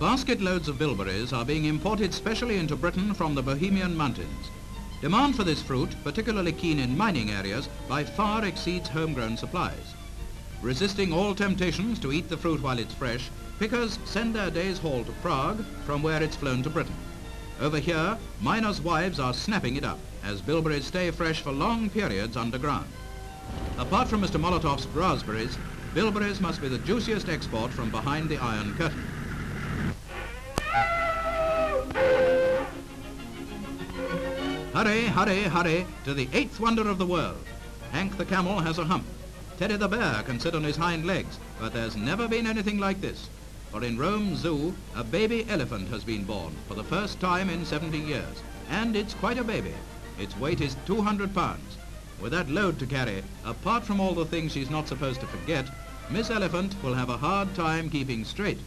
Basket loads of bilberries are being imported specially into Britain from the Bohemian mountains. Demand for this fruit, particularly keen in mining areas, by far exceeds homegrown supplies. Resisting all temptations to eat the fruit while it's fresh, pickers send their day's haul to Prague, from where it's flown to Britain. Over here, miners' wives are snapping it up, as bilberries stay fresh for long periods underground. Apart from Mr. Molotov's raspberries, bilberries must be the juiciest export from behind the Iron Curtain. Hurry, hurry, hurry to the eighth wonder of the world. Hank the camel has a hump. Teddy the bear can sit on his hind legs, but there's never been anything like this. For in Rome Zoo, a baby elephant has been born for the first time in 70 years. And it's quite a baby. Its weight is 200 pounds. With that load to carry, apart from all the things she's not supposed to forget, Miss Elephant will have a hard time keeping straight.